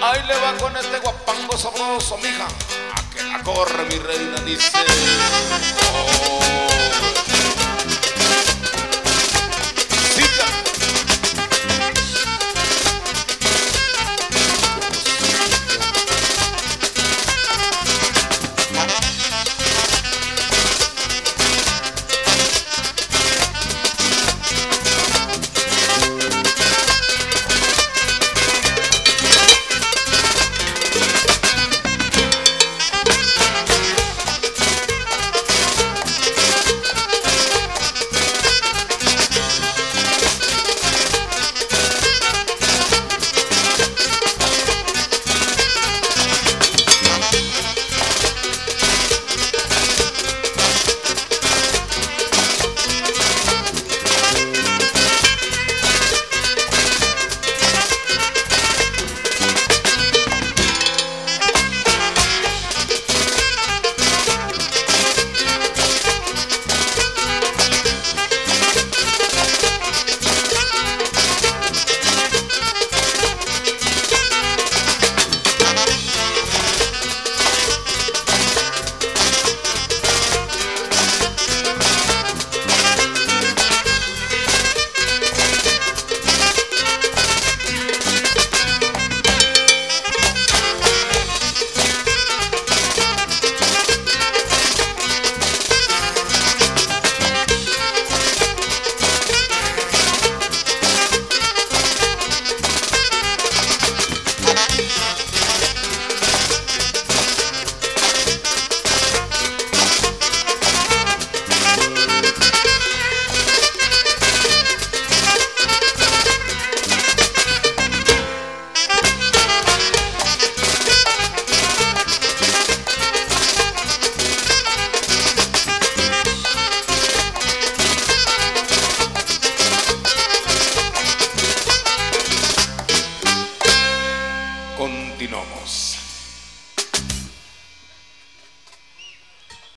Ahí le va con este guapango sabroso, mija. A que la corre mi reina, dice. Continuamos.